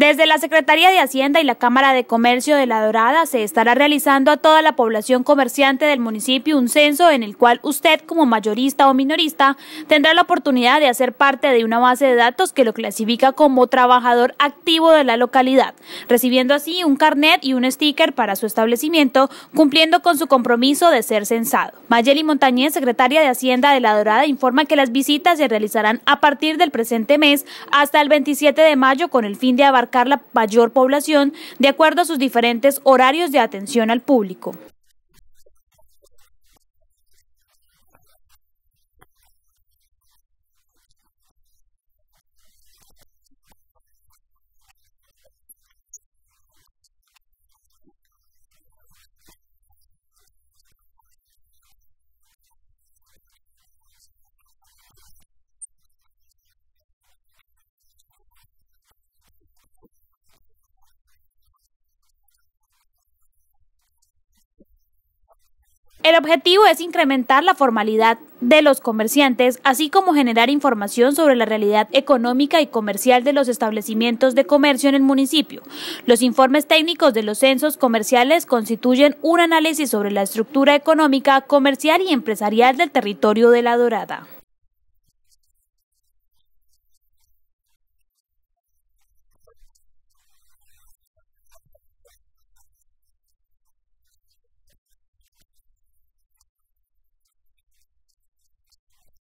Desde la Secretaría de Hacienda y la Cámara de Comercio de La Dorada se estará realizando a toda la población comerciante del municipio un censo en el cual usted como mayorista o minorista tendrá la oportunidad de hacer parte de una base de datos que lo clasifica como trabajador activo de la localidad, recibiendo así un carnet y un sticker para su establecimiento, cumpliendo con su compromiso de ser censado. Mayeli Montañez, secretaria de Hacienda de La Dorada, informa que las visitas se realizarán a partir del presente mes hasta el 27 de mayo con el fin de abarcar la mayor población de acuerdo a sus diferentes horarios de atención al público. El objetivo es incrementar la formalidad de los comerciantes, así como generar información sobre la realidad económica y comercial de los establecimientos de comercio en el municipio. Los informes técnicos de los censos comerciales constituyen un análisis sobre la estructura económica, comercial y empresarial del territorio de La Dorada.